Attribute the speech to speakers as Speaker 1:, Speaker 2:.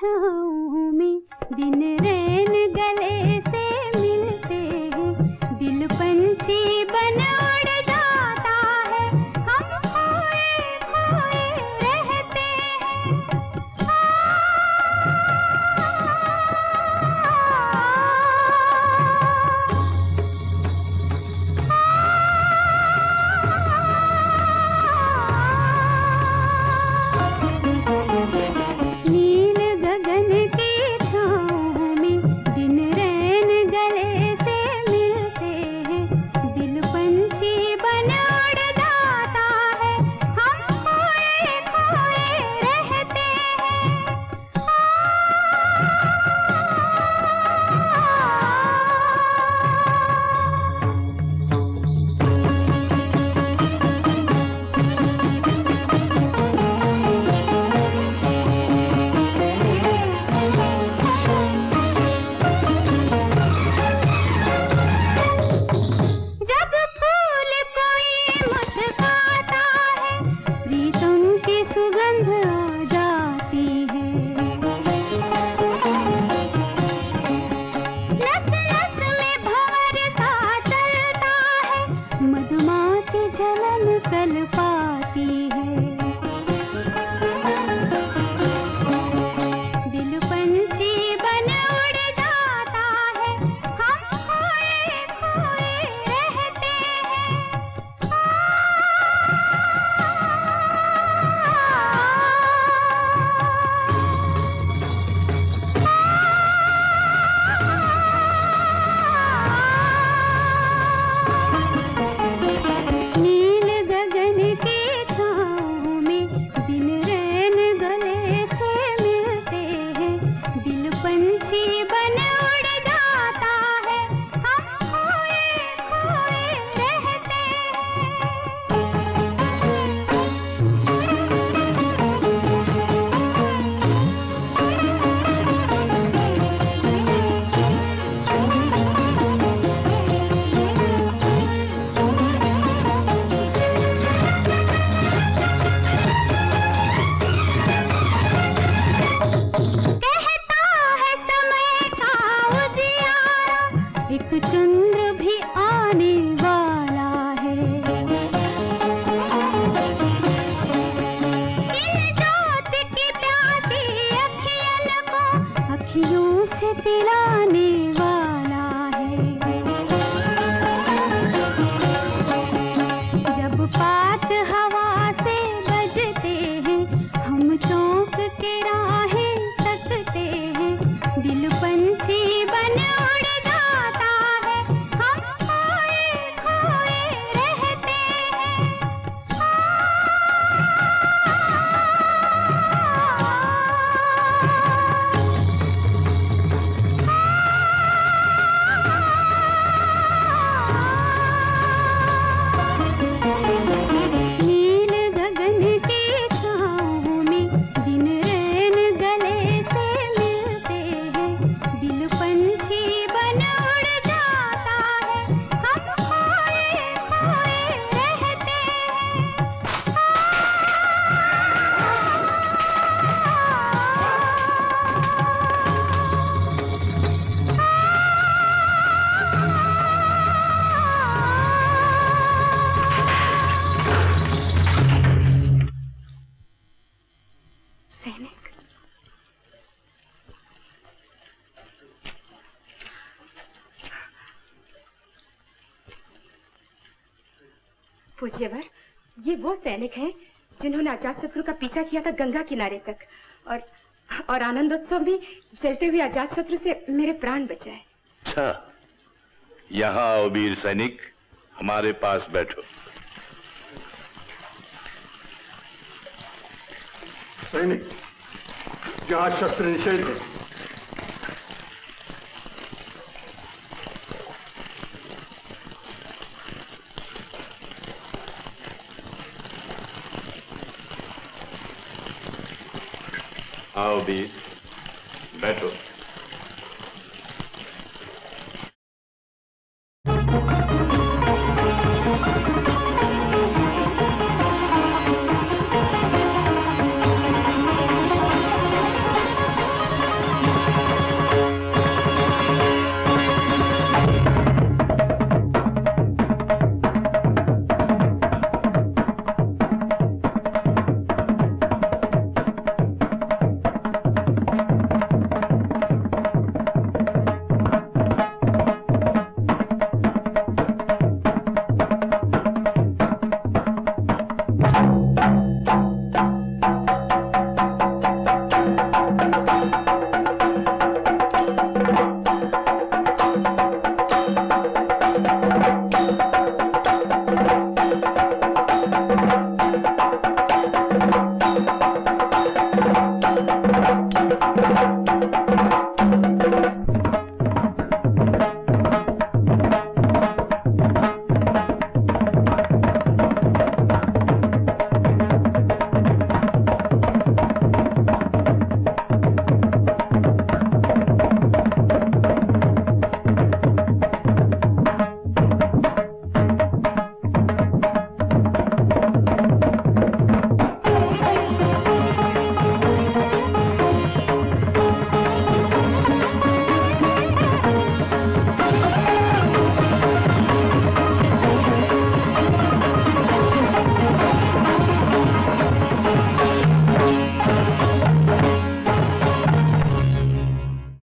Speaker 1: छा पूज्यवर ये वो सैनिक हैं जिन्होंने अजात शत्रु का पीछा किया था गंगा किनारे तक। और और आनंदोत्सव में चलते हुए अजात शत्रु से मेरे प्राण बचाए
Speaker 2: अच्छा यहाँ आओ वीर सैनिक हमारे पास बैठो।
Speaker 3: सैनिक यहाँ शस्त्र निषेध है
Speaker 2: आओ भी बैठो